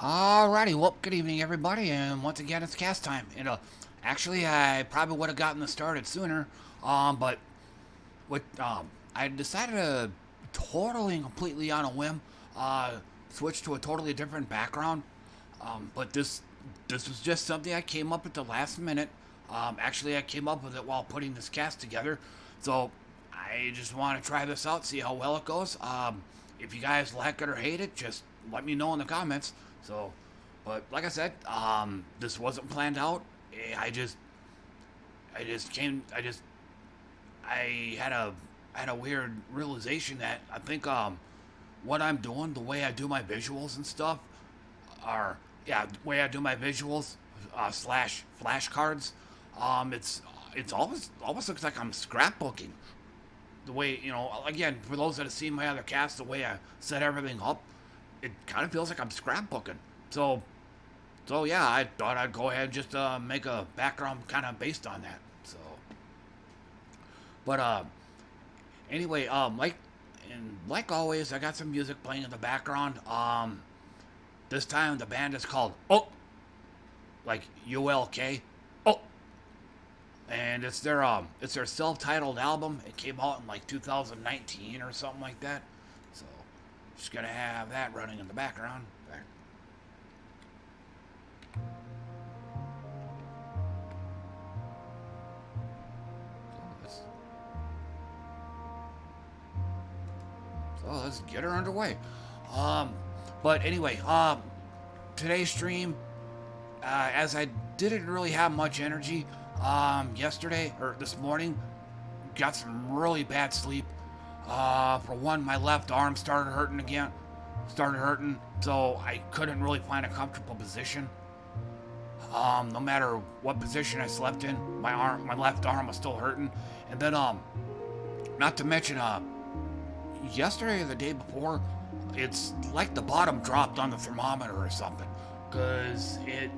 Alrighty, well, good evening, everybody, and once again, it's cast time. You know, actually, I probably would have gotten this started sooner, um, but with um, I decided to totally and completely on a whim uh, switch to a totally different background. Um, but this this was just something I came up at the last minute. Um, actually, I came up with it while putting this cast together, so I just want to try this out, see how well it goes. Um, if you guys like it or hate it, just let me know in the comments. So, but like I said, um, this wasn't planned out. Eh, I just, I just came, I just, I had a, had a weird realization that I think, um, what I'm doing, the way I do my visuals and stuff, are, yeah, the way I do my visuals, uh, slash flashcards, um, it's, it's almost, almost looks like I'm scrapbooking. The way, you know, again, for those that have seen my other cast, the way I set everything up, it kind of feels like I'm scrapbooking. So, so yeah, I thought I'd go ahead and just uh, make a background kind of based on that. So, but uh, anyway, um, like and like always, I got some music playing in the background. Um, this time the band is called Oh, like U L K, Oh, and it's their um, it's their self-titled album. It came out in like 2019 or something like that. Just gonna have that running in the background. There. So let's, get her underway. Um, but anyway, um, today's stream, uh, as I didn't really have much energy, um, yesterday or this morning, got some really bad sleep. Uh, for one, my left arm started hurting again. Started hurting, so I couldn't really find a comfortable position. Um, no matter what position I slept in, my arm, my left arm was still hurting. And then, um, not to mention, uh, yesterday or the day before, it's like the bottom dropped on the thermometer or something, cause it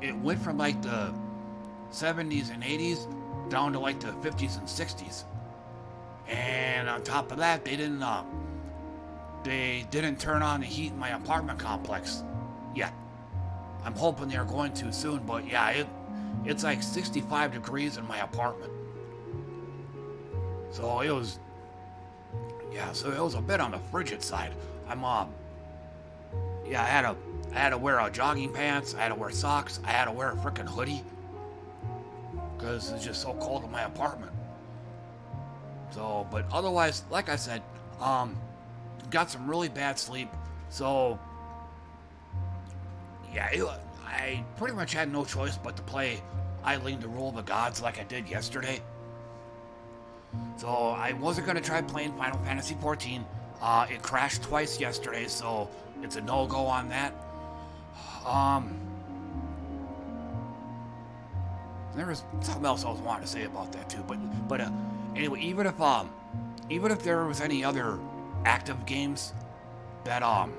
it went from like the 70s and 80s down to like the 50s and 60s. And on top of that, they didn't uh, they didn't turn on the heat in my apartment complex yet. I'm hoping they're going to soon, but yeah, it it's like 65 degrees in my apartment. So it was yeah, so it was a bit on the frigid side. I'm um yeah, I had to I had to wear a jogging pants, I had to wear socks, I had to wear a freaking hoodie because it's just so cold in my apartment. So, but otherwise, like I said, um, got some really bad sleep. So, yeah, it, I pretty much had no choice but to play Idling the Rule of the Gods like I did yesterday. So I wasn't gonna try playing Final Fantasy XIV. Uh, it crashed twice yesterday, so it's a no-go on that. Um, there was something else I was wanting to say about that too, but but uh, Anyway, even if um, even if there was any other active games that um,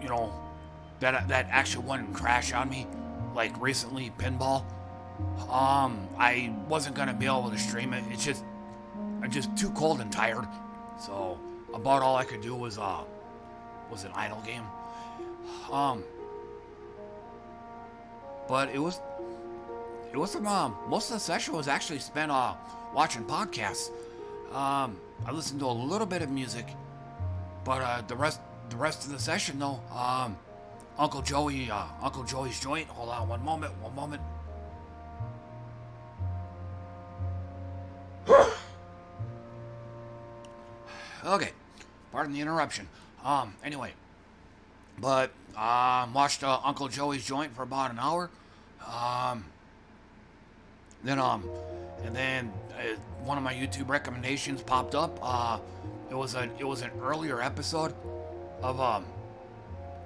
you know, that that actually wouldn't crash on me, like recently pinball, um, I wasn't gonna be able to stream it. It's just I'm just too cold and tired. So about all I could do was uh was an idle game. Um but it was it was some, um, most of the session was actually spent uh, watching podcasts. Um, I listened to a little bit of music, but uh, the rest the rest of the session though, um, Uncle Joey, uh, Uncle Joey's joint. Hold on, one moment, one moment. okay, pardon the interruption. Um, anyway, but um, watched uh, Uncle Joey's joint for about an hour. Um, then um, and then uh, one of my YouTube recommendations popped up. Uh, it was a it was an earlier episode of um,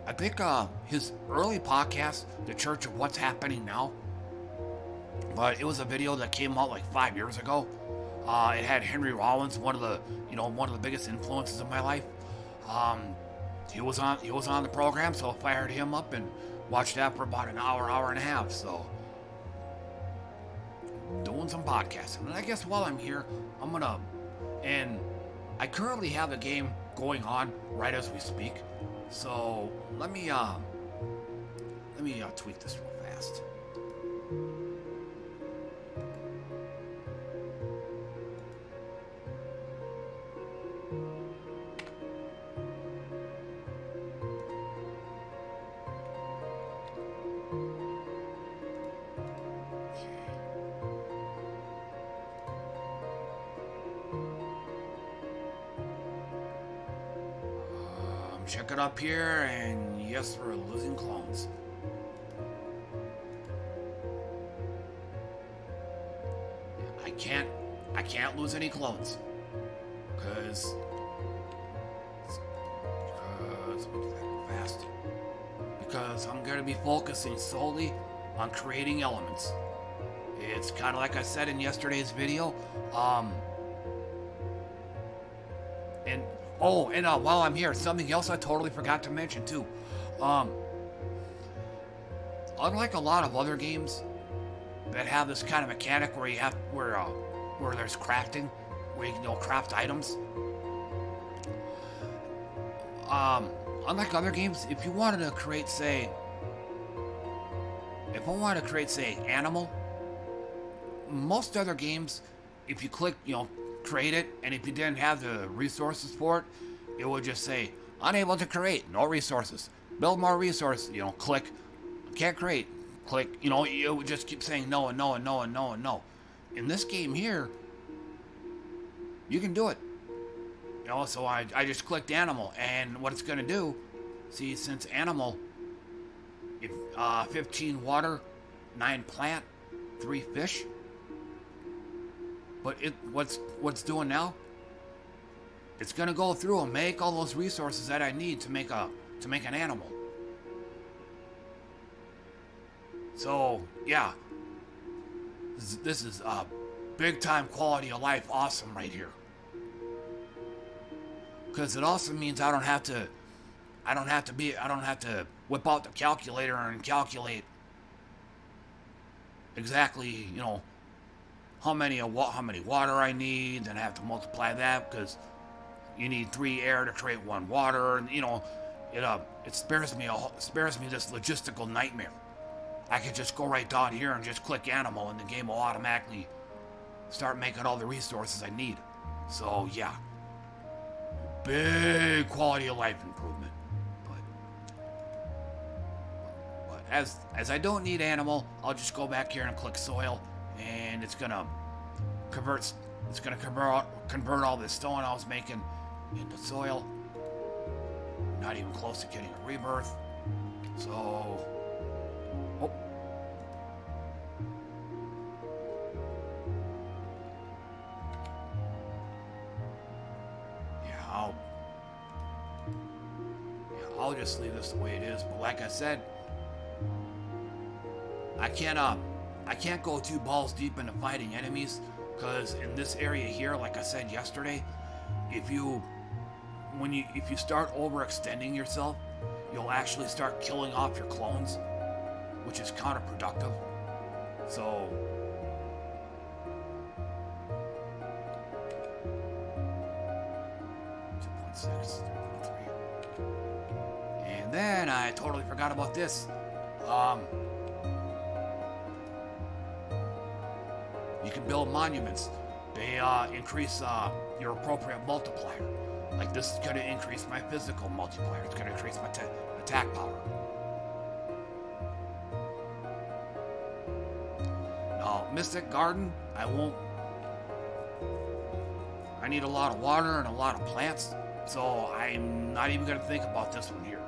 I think uh his early podcast, The Church of What's Happening Now. But it was a video that came out like five years ago. Uh, it had Henry Rollins, one of the you know one of the biggest influences of my life. Um, he was on he was on the program, so I fired him up and watched that for about an hour, hour and a half. So doing some podcasting. And I guess while I'm here, I'm gonna, and I currently have a game going on right as we speak. So let me uh, let me uh, tweak this real fast. Up here, and yes, we're losing clones. I can't, I can't lose any clones, because, because fast, because I'm gonna be focusing solely on creating elements. It's kind of like I said in yesterday's video. Um, Oh, and uh, while I'm here, something else I totally forgot to mention too. Um, unlike a lot of other games that have this kind of mechanic where you have where uh, where there's crafting, where you can you know, craft items. Um, unlike other games, if you wanted to create, say, if I wanted to create, say, animal, most other games, if you click, you know, create it, and if you didn't have the resources for it, it would just say, unable to create, no resources. Build more resources, you know, click, can't create, click, you know, it would just keep saying no and no and no and no and no. In this game here, you can do it. You know, so I, I just clicked animal, and what it's going to do, see, since animal, if uh, 15 water, 9 plant, 3 fish, but it what's what's doing now? It's gonna go through and make all those resources that I need to make a to make an animal. So yeah, this is, this is a big time quality of life awesome right here. Because it also means I don't have to, I don't have to be, I don't have to whip out the calculator and calculate exactly, you know, how many how many water I need, then I have to multiply that because you need three air to create one water, and you know, it uh, it spares me a, spares me this logistical nightmare. I could just go right down here and just click animal, and the game will automatically start making all the resources I need. So yeah, big quality of life improvement. But but as as I don't need animal, I'll just go back here and click soil and it's gonna convert it's gonna convert convert all this stone I was making into soil. Not even close to getting a rebirth. So oh. Yeah, I'll yeah, I'll just leave this the way it is. But like I said, I can't um I can't go two balls deep into fighting enemies because in this area here, like I said yesterday, if you when you if you start overextending yourself, you'll actually start killing off your clones, which is counterproductive. So And then I totally forgot about this. Um, You can build monuments. They uh, increase uh, your appropriate multiplier. Like this is going to increase my physical multiplier. It's going to increase my attack power. Now, Mystic Garden, I won't... I need a lot of water and a lot of plants, so I'm not even going to think about this one here.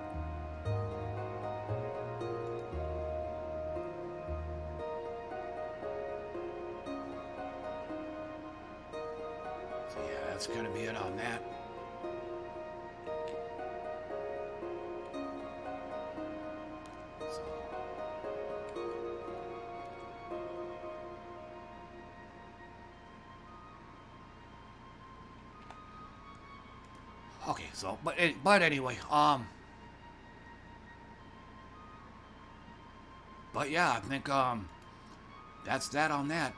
Okay, so, but but anyway, um, but yeah, I think um, that's that on that.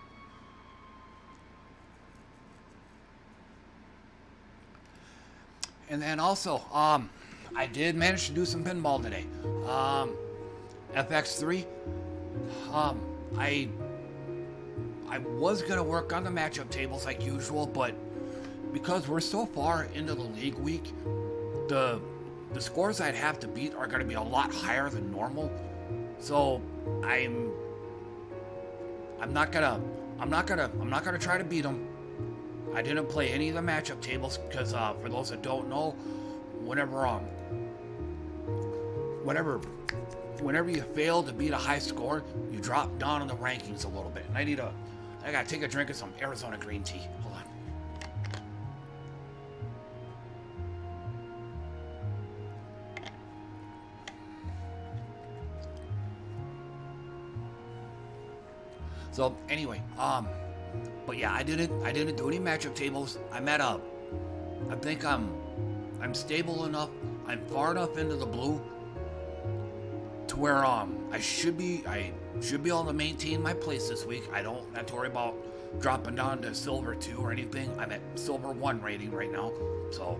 And then also, um, I did manage to do some pinball today. Um, FX3. Um, I I was gonna work on the matchup tables like usual, but because we're so far into the league week, the the scores I'd have to beat are gonna be a lot higher than normal. So I'm I'm not gonna I'm not gonna I'm not gonna try to beat them. I didn't play any of the matchup tables because uh, for those that don't know, whenever um whenever whenever you fail to beat a high score, you drop down in the rankings a little bit. And I need a I gotta take a drink of some Arizona green tea. So anyway, um, but yeah, I didn't I didn't do any matchup tables. I'm at a I think I'm I'm stable enough. I'm far enough into the blue to where um I should be I should be able to maintain my place this week. I don't have to worry about dropping down to silver two or anything. I'm at silver one rating right now. So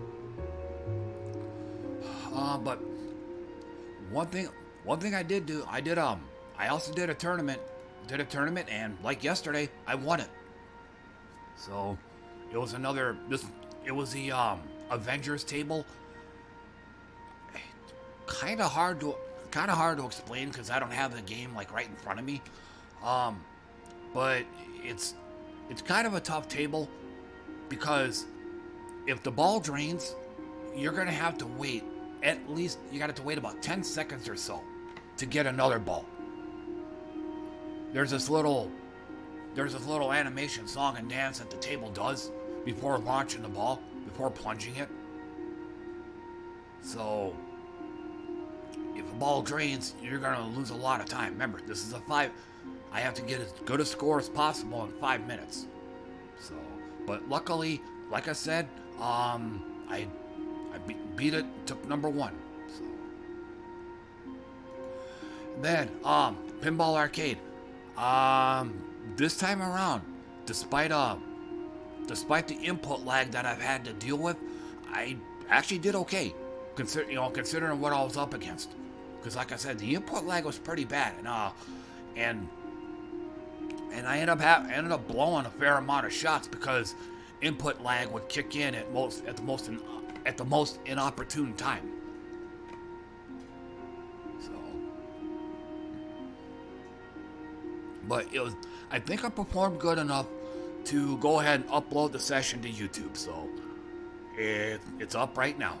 uh, but one thing one thing I did do, I did um I also did a tournament did a tournament and like yesterday, I won it. So it was another this it was the um Avengers table. Kind of hard to kind of hard to explain because I don't have the game like right in front of me. Um, but it's it's kind of a tough table because if the ball drains, you're gonna have to wait at least you got to wait about 10 seconds or so to get another ball. There's this little there's this little animation song and dance that the table does before launching the ball, before plunging it. So if the ball drains, you're gonna lose a lot of time. Remember, this is a five. I have to get as good a score as possible in five minutes. So, but luckily, like I said, um, I I be- beat it, took number one. So then, um, Pinball Arcade. Um, this time around, despite uh, despite the input lag that I've had to deal with, I actually did okay. Consider you know considering what I was up against. Because like I said, the input lag was pretty bad, and uh, and and I ended up ha- ended up blowing a fair amount of shots because input lag would kick in at most at the most in, at the most inopportune time. But it was I think I performed good enough to go ahead and upload the session to YouTube. So it, it's up right now.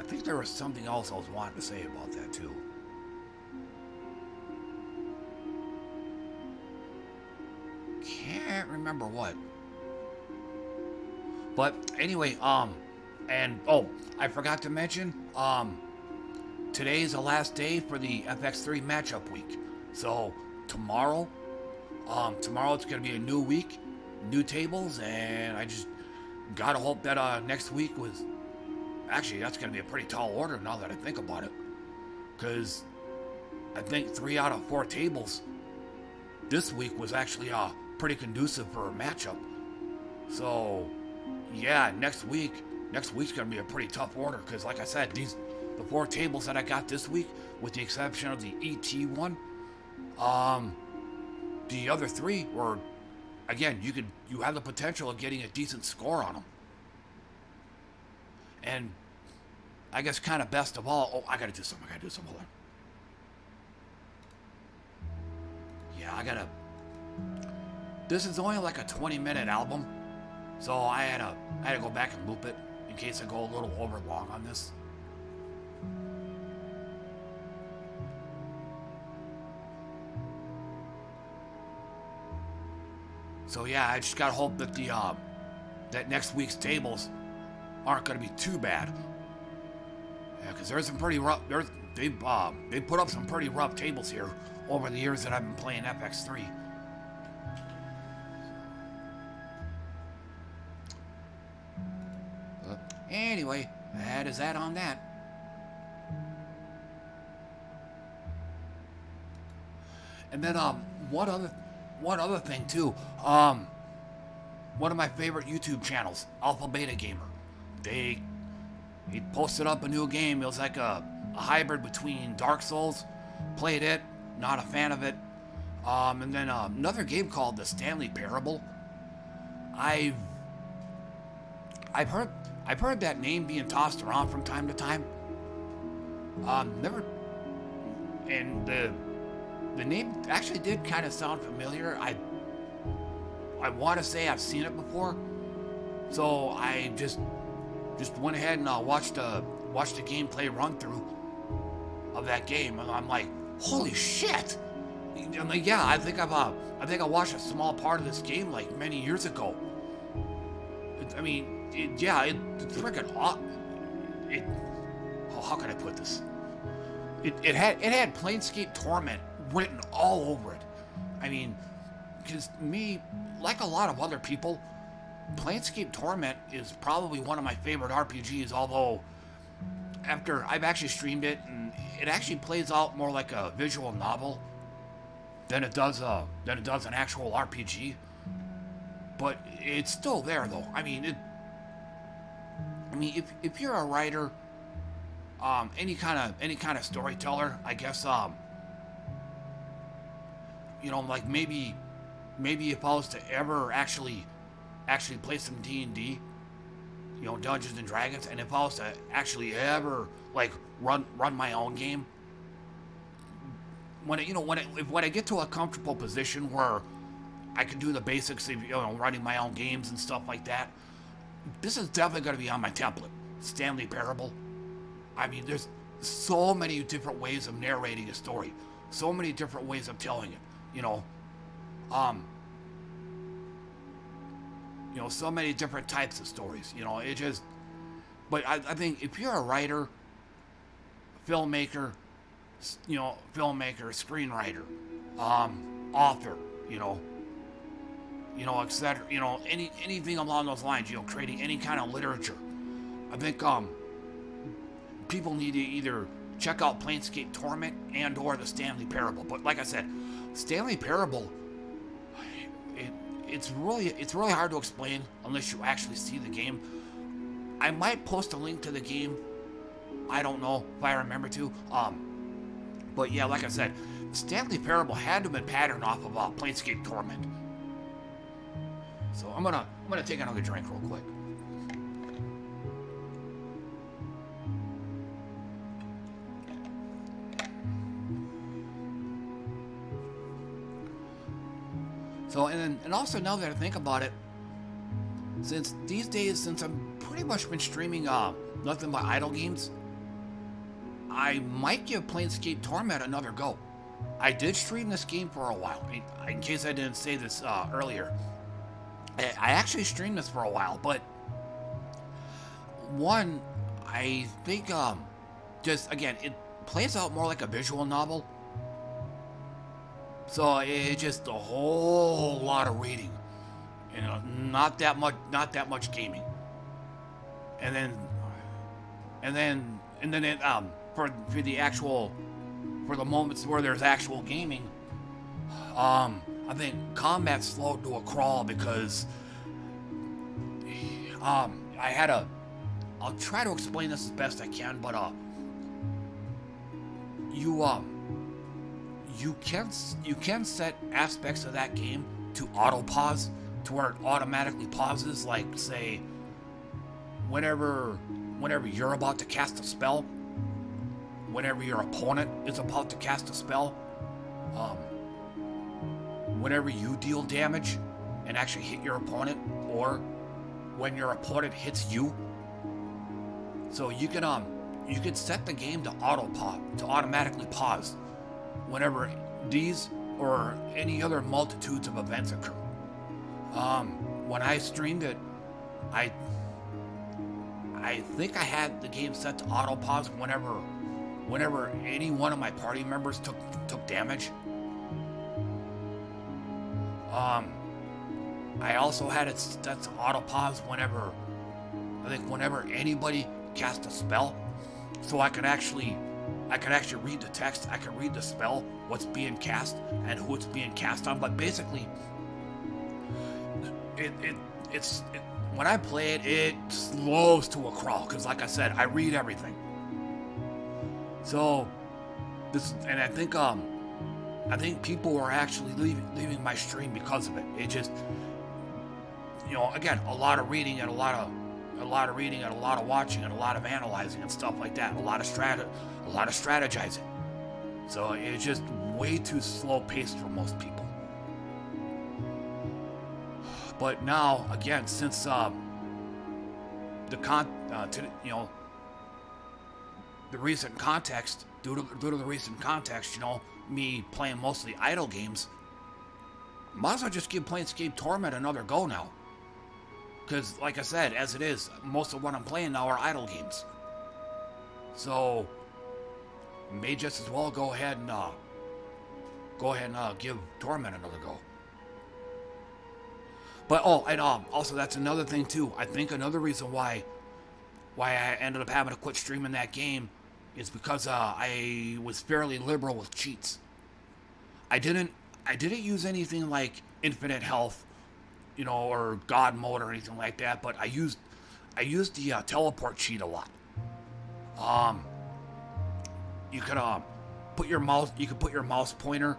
I think there was something else I was wanting to say about that too. Can't remember what. But anyway, um, and oh, I forgot to mention, um, today's the last day for the FX3 matchup week. So tomorrow, um, tomorrow it's gonna be a new week, new tables, and I just gotta hope that uh next week was actually that's gonna be a pretty tall order now that I think about it, because I think three out of four tables this week was actually uh pretty conducive for a matchup. So yeah, next week next week's gonna be a pretty tough order because like I said, these the four tables that I got this week, with the exception of the ET one, um, the other three were, again, you could you have the potential of getting a decent score on them. And I guess kind of best of all, oh, I gotta do something. I gotta do something. Hold on. Yeah, I gotta. This is only like a 20 minute album, so I had to I had to go back and loop it in case I go a little over long on this. So yeah, I just gotta hope that the uh, that next week's tables aren't gonna be too bad. Yeah, because there's some pretty rough. There's they uh, they put up some pretty rough tables here over the years that I've been playing FX3. Anyway, that is that on that. And then um, one other one other thing too. Um, one of my favorite YouTube channels, Alpha Beta Gamer. They he posted up a new game. It was like a, a hybrid between Dark Souls. Played it, not a fan of it. Um, and then uh, another game called The Stanley Parable. I've I've heard I've heard that name being tossed around from time to time. Um, never, and the the name actually did kind of sound familiar. I I want to say I've seen it before, so I just just went ahead and uh, watched a watched a gameplay run through of that game, and I'm like, holy shit! I'm like, yeah, I think I've uh, I think I watched a small part of this game like many years ago. I mean, it, yeah, it, it's freaking It, oh, how can I put this? It, it had it had Planescape Torment written all over it. I mean, because me, like a lot of other people, Planescape Torment is probably one of my favorite RPGs, although after I've actually streamed it and it actually plays out more like a visual novel than it does uh than it does an actual RPG. But it's still there though. I mean it I mean if if you're a writer, um any kind of any kind of storyteller, I guess um you know like maybe maybe if I was to ever actually actually play some D&D, you know, Dungeons and Dragons, and if I was to actually ever like run run my own game, when it, you know when it, when I get to a comfortable position where I can do the basics of you know running my own games and stuff like that, this is definitely going to be on my template. Stanley Parable. I mean, there's so many different ways of narrating a story, so many different ways of telling it. You know, um, you know, so many different types of stories. You know, it just. But I, I think if you're a writer, filmmaker, you know, filmmaker, screenwriter, um, author, you know, you know, etc. You know, any anything along those lines. You know, creating any kind of literature. I think um, people need to either check out Planescape Torment and or the Stanley Parable. But like I said, Stanley Parable it's really it's really hard to explain unless you actually see the game. I might post a link to the game. I don't know if I remember to. Um, but yeah, like I said, Stanley Parable had to have been patterned off of uh, Planescape Torment. So I'm gonna I'm gonna take another drink real quick. So, and, and also now that I think about it, since these days, since I've pretty much been streaming uh, nothing but idle games, I might give Planescape Torment another go. I did stream this game for a while, in, in case I didn't say this uh, earlier. I, actually streamed this for a while, but one, I think, um, just again, it plays out more like a visual novel so it's just a whole lot of reading, you know, not that much, not that much gaming. And then, and then, and then it, um, for for the actual, for the moments where there's actual gaming, um, I think combat slowed to a crawl because, um, I had a, I'll try to explain this as best I can, but uh, you um you can you can set aspects of that game to auto pause to where it automatically pauses like say whenever whenever you're about to cast a spell whenever your opponent is about to cast a spell um, whenever you deal damage and actually hit your opponent or when your opponent hits you so you can um you can set the game to auto pause to automatically pause whenever these or any other multitudes of events occur. Um, when I streamed it, I I think I had the game set to auto pause whenever whenever any one of my party members took took damage. Um, I also had it to auto pause whenever I think whenever anybody cast a spell, so I could actually I can actually read the text. I can read the spell, what's being cast, and who it's being cast on. But basically, it, it it's it, when I play it, it slows to a crawl. Cause like I said, I read everything. So this, and I think um, I think people are actually leaving leaving my stream because of it. It just, you know, again, a lot of reading and a lot of a lot of reading and a lot of watching and a lot of analyzing and stuff like that. A lot of strat, a lot of strategizing. So it's just way too slow paced for most people. But now, again, since um, the con, uh, to, you know, the recent context, due to, due to the recent context, you know, me playing mostly idle games, might as well just give Planescape Torment another go now. Because, like I said, as it is, most of what I'm playing now are idle games. So, may just as well go ahead and uh, go ahead and uh, give Torment another go. But oh, and um, also that's another thing too. I think another reason why why I ended up having to quit streaming that game is because uh, I was fairly liberal with cheats. I didn't I didn't use anything like infinite health you know, or God mode or anything like that, but I used I used the uh, teleport cheat a lot. Um, you could um put your mouse you could put your mouse pointer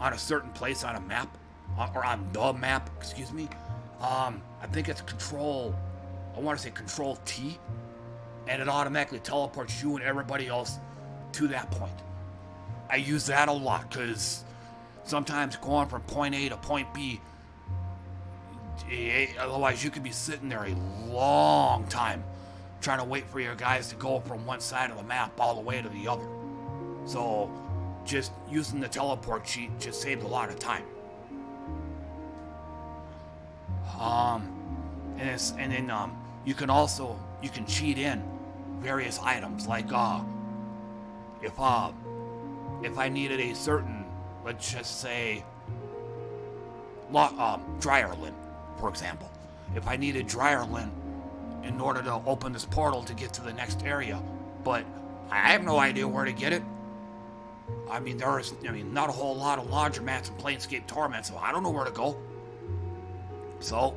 on a certain place on a map uh, or on the map, excuse me. Um, I think it's control. I want to say control T, and it automatically teleports you and everybody else to that point. I use that a lot because sometimes going from point A to point B Otherwise, you could be sitting there a long time trying to wait for your guys to go from one side of the map all the way to the other. So, just using the teleport cheat just saved a lot of time. Um, and and then um, you can also you can cheat in various items like uh, if uh, if I needed a certain let's just say um, dryer lint for example. If I needed dryer lint in order to open this portal to get to the next area, but I have no idea where to get it. I mean, there is, I mean, not a whole lot of laundromats in Planescape Torment, so I don't know where to go. So,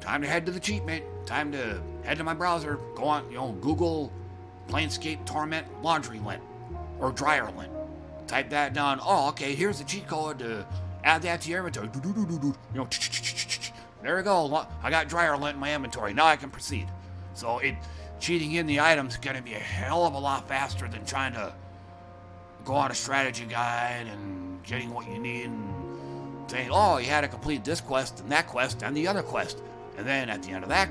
time to head to the cheat, mate. Time to head to my browser, go on, you know, Google Planescape Torment Laundry Lint or Dryer Lint. Type that down. Oh, okay, here's the cheat code to add that to your inventory. You know, there we go. I got dryer lint in my inventory. Now I can proceed. So it cheating in the items is going to be a hell of a lot faster than trying to go on a strategy guide and getting what you need and saying, oh, you had to complete this quest and that quest and the other quest. And then at the end of that,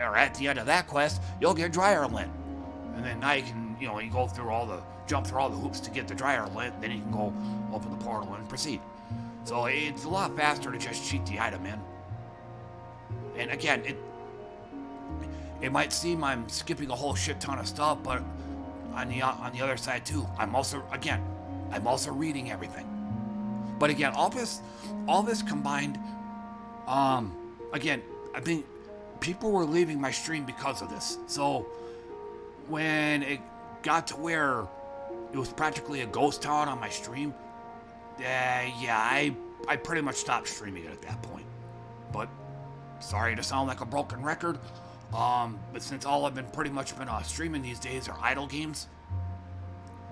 or at the end of that quest, you'll get dryer lint. And then now you can, you know, you go through all the, jump through all the hoops to get the dryer lint, then you can go open the portal and proceed. So it's a lot faster to just cheat the item in. And again, it it might seem I'm skipping a whole shit ton of stuff, but on the on the other side too, I'm also again, I'm also reading everything. But again, all this all this combined, um, again, I think people were leaving my stream because of this. So when it got to where it was practically a ghost town on my stream, uh, yeah, I I pretty much stopped streaming it at that point. But sorry to sound like a broken record, um, but since all I've been pretty much been uh, streaming these days are idle games,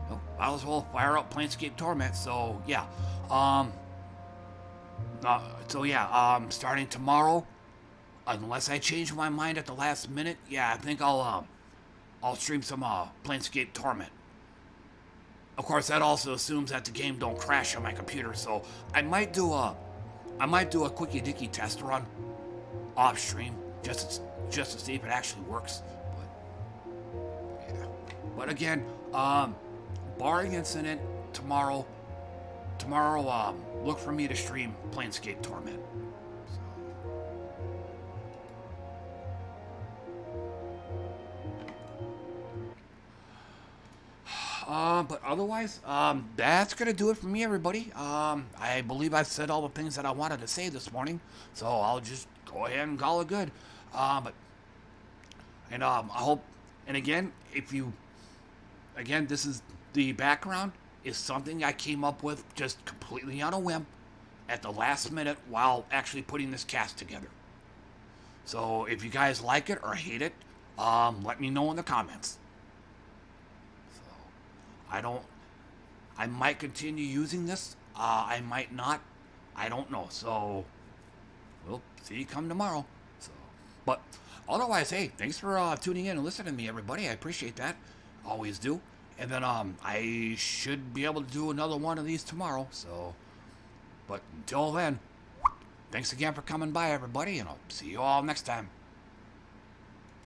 well, I as well fire up Planescape Torment. So yeah, um, uh, so yeah, um, starting tomorrow, unless I change my mind at the last minute, yeah, I think I'll um, I'll stream some uh, Planescape Torment. Of course, that also assumes that the game don't crash on my computer, so I might do a, I might do a quickie dicky test run off stream just to, just to see if it actually works. But yeah. But again, um, barring incident, tomorrow, tomorrow, um, look for me to stream Planescape Torment. Uh, but otherwise, um, that's going to do it for me, everybody. Um, I believe I've said all the things that I wanted to say this morning, so I'll just go ahead and call it good. Uh, but, and um, I hope, and again, if you, again, this is the background is something I came up with just completely on a whim at the last minute while actually putting this cast together. So if you guys like it or hate it, um, let me know in the comments. I don't. I might continue using this. Uh, I might not. I don't know. So we'll see you come tomorrow. So, but otherwise, hey, thanks for uh, tuning in and listening to me, everybody. I appreciate that. Always do. And then um, I should be able to do another one of these tomorrow. So, but until then, thanks again for coming by, everybody, and I'll see you all next time.